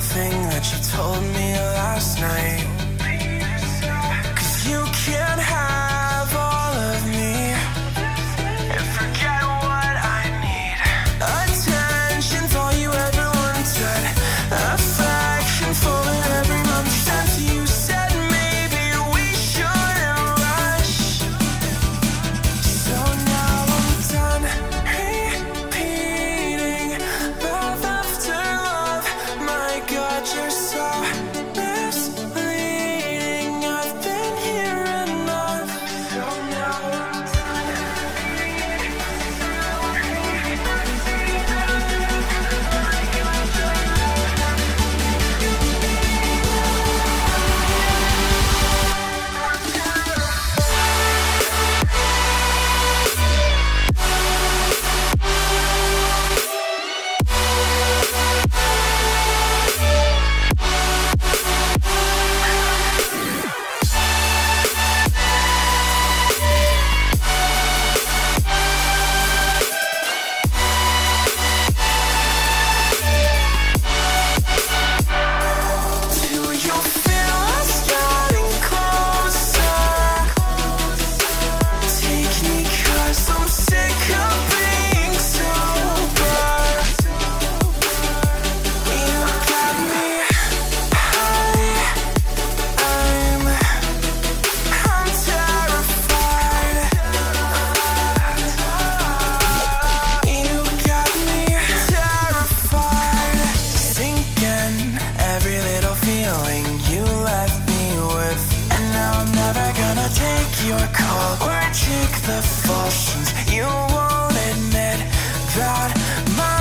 thing that you told me my